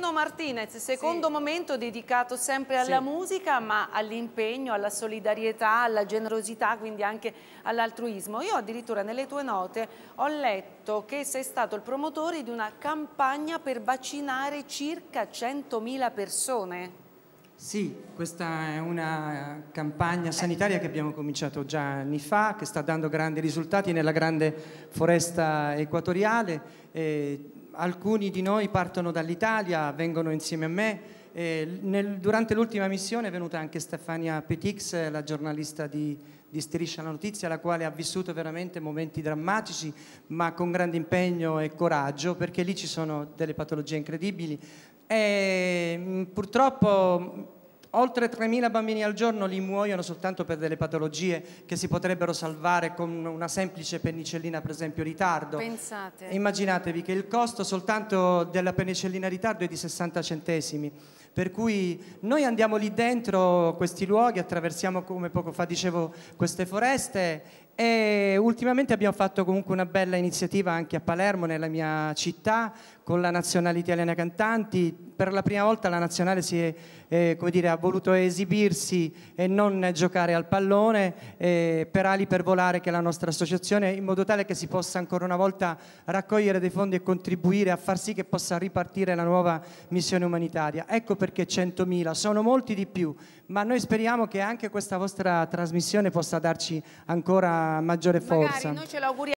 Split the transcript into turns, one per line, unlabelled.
Pino Martinez, secondo sì. momento dedicato sempre alla sì. musica ma all'impegno, alla solidarietà, alla generosità, quindi anche all'altruismo. Io addirittura nelle tue note ho letto che sei stato il promotore di una campagna per vaccinare circa 100.000 persone.
Sì, questa è una campagna sanitaria che abbiamo cominciato già anni fa, che sta dando grandi risultati nella grande foresta equatoriale. Eh, alcuni di noi partono dall'Italia, vengono insieme a me. Nel, durante l'ultima missione è venuta anche Stefania Petix, la giornalista di, di Striscia la Notizia, la quale ha vissuto veramente momenti drammatici, ma con grande impegno e coraggio, perché lì ci sono delle patologie incredibili, e, purtroppo oltre 3.000 bambini al giorno li muoiono soltanto per delle patologie che si potrebbero salvare con una semplice penicillina, per esempio ritardo.
Pensate.
Immaginatevi che il costo soltanto della penicillina ritardo è di 60 centesimi. Per cui noi andiamo lì dentro questi luoghi, attraversiamo, come poco fa dicevo, queste foreste e ultimamente abbiamo fatto comunque una bella iniziativa anche a Palermo, nella mia città, con la Nazionale Italiana Cantanti. Per la prima volta la Nazionale è, eh, dire, ha voluto esibirsi e non giocare al pallone, eh, per Ali per Volare, che è la nostra associazione, in modo tale che si possa ancora una volta raccogliere dei fondi e contribuire a far sì che possa ripartire la nuova missione umanitaria. Ecco perché 100.000, sono molti di più, ma noi speriamo che anche questa vostra trasmissione possa darci ancora maggiore forza.
Magari noi ce l'auguriamo.